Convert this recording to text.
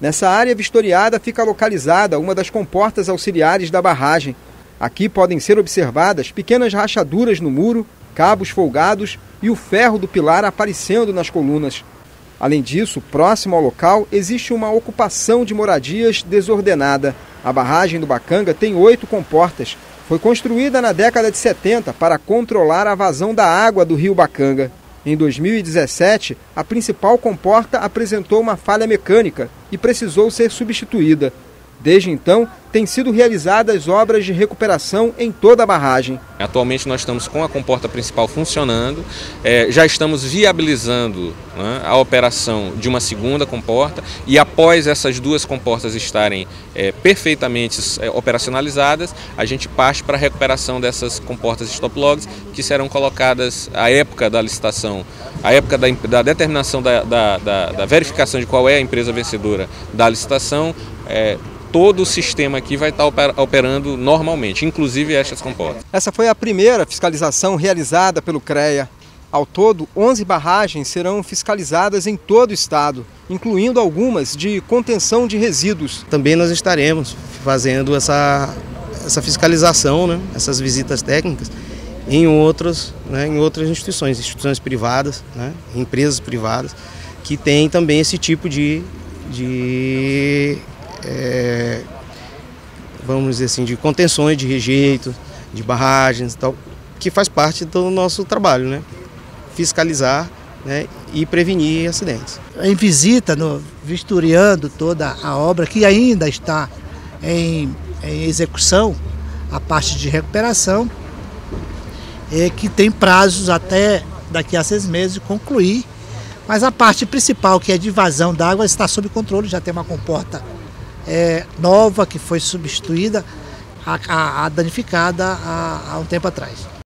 Nessa área vistoriada fica localizada uma das comportas auxiliares da barragem. Aqui podem ser observadas pequenas rachaduras no muro, cabos folgados e o ferro do pilar aparecendo nas colunas. Além disso, próximo ao local existe uma ocupação de moradias desordenada. A barragem do Bacanga tem oito comportas. Foi construída na década de 70 para controlar a vazão da água do rio Bacanga. Em 2017, a principal comporta apresentou uma falha mecânica e precisou ser substituída. Desde então, têm sido realizadas obras de recuperação em toda a barragem. Atualmente nós estamos com a comporta principal funcionando, é, já estamos viabilizando né, a operação de uma segunda comporta e após essas duas comportas estarem é, perfeitamente é, operacionalizadas, a gente parte para a recuperação dessas comportas stop logs que serão colocadas à época da licitação, à época da, da determinação da, da, da, verificação de qual é a empresa vencedora da licitação, é, todo o sistema aqui vai estar operando normalmente, inclusive estas comportas. Essa foi a primeira fiscalização realizada pelo CREA. Ao todo, 11 barragens serão fiscalizadas em todo o estado, incluindo algumas de contenção de resíduos. Também nós estaremos fazendo essa, essa fiscalização, né, essas visitas técnicas em outras, né, em outras instituições, instituições privadas, né, empresas privadas, que têm também esse tipo de, de é, vamos dizer assim, de contenções de rejeito, de barragens e tal, que faz parte do nosso trabalho, né? Fiscalizar né, e prevenir acidentes. Em visita, no, vistoriando toda a obra que ainda está em, em execução, a parte de recuperação, é, que tem prazos até daqui a seis meses concluir, mas a parte principal, que é de vazão d'água, está sob controle, já tem uma comporta é, nova que foi substituída a, a, a danificada há, há um tempo atrás.